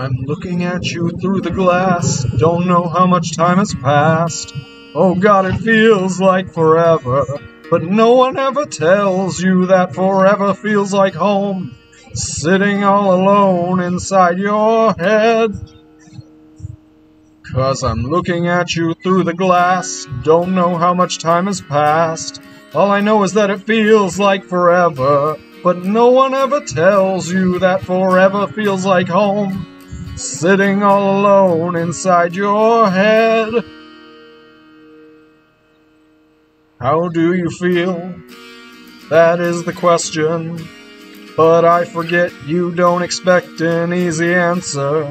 I'm looking at you through the glass. Don't know how much time has passed. Oh God, it feels like forever. But no one ever tells you that forever feels like home. Sitting all alone inside your head. Cause I'm looking at you through the glass. Don't know how much time has passed. All I know is that it feels like forever. But no one ever tells you that forever feels like home. Sitting all alone inside your head. How do you feel? That is the question. But I forget you don't expect an easy answer.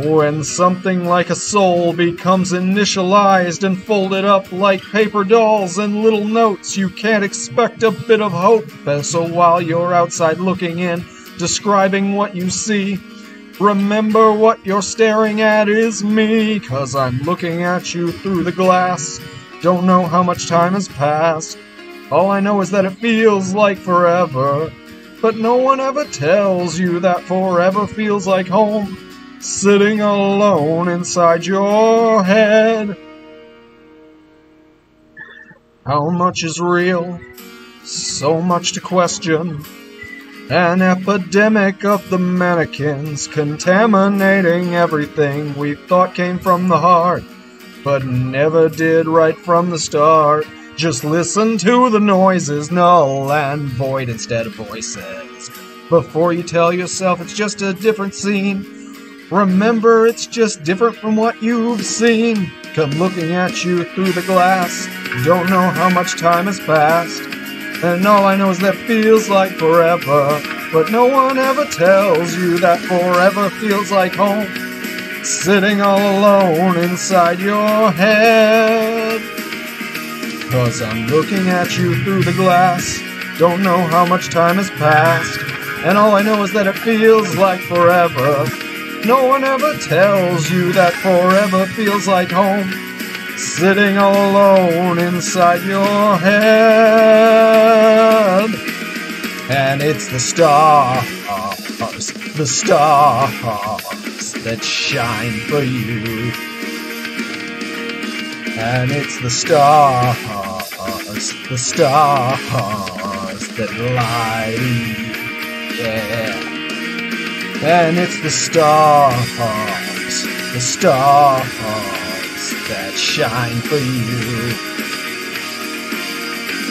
When something like a soul becomes initialized and folded up like paper dolls and little notes, you can't expect a bit of hope. And so while you're outside looking in, describing what you see, remember what you're staring at is me, cause I'm looking at you through the glass. Don't know how much time has passed. All I know is that it feels like forever. But no one ever tells you that forever feels like home sitting alone inside your head. How much is real? So much to question. An epidemic of the mannequins contaminating everything we thought came from the heart, but never did right from the start. Just listen to the noises, null and void instead of voices. Before you tell yourself it's just a different scene, Remember, it's just different from what you've seen. Come looking at you through the glass. Don't know how much time has passed. And all I know is that feels like forever. But no one ever tells you that forever feels like home. Sitting all alone inside your head. Cause I'm looking at you through the glass. Don't know how much time has passed. And all I know is that it feels like forever. No one ever tells you that forever feels like home. Sitting alone inside your head. And it's the stars, the stars that shine for you. And it's the stars, the stars that light. Yeah. And it's the stars, the stars that shine for you.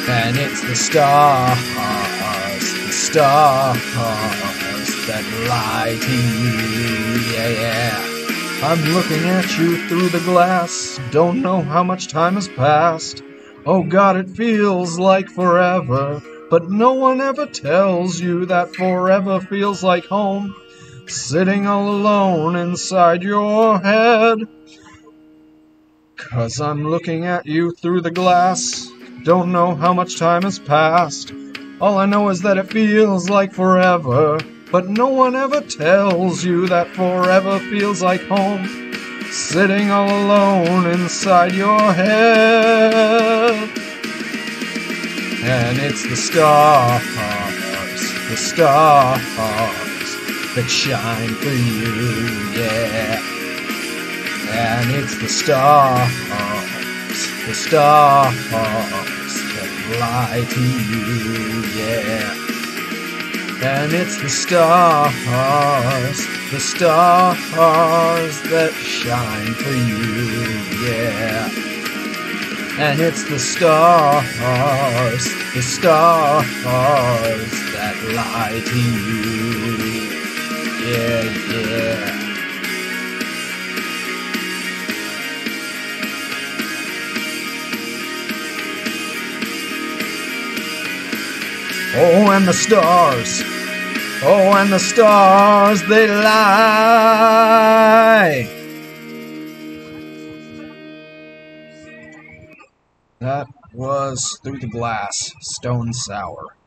And it's the stars, the stars that light you. Yeah, yeah. I'm looking at you through the glass. Don't know how much time has passed. Oh God, it feels like forever. But no one ever tells you that forever feels like home sitting all alone inside your head. Cause I'm looking at you through the glass. Don't know how much time has passed. All I know is that it feels like forever. But no one ever tells you that forever feels like home. Sitting all alone inside your head. And it's the stars, the stars that shine for you, yeah. And it's the stars, the stars that lie to you, yeah. And it's the stars, the stars that shine for you, yeah. And it's the stars, the stars that lie to you yeah, yeah. Oh, and the stars. Oh, and the stars, they lie. That was Through the Glass, Stone Sour.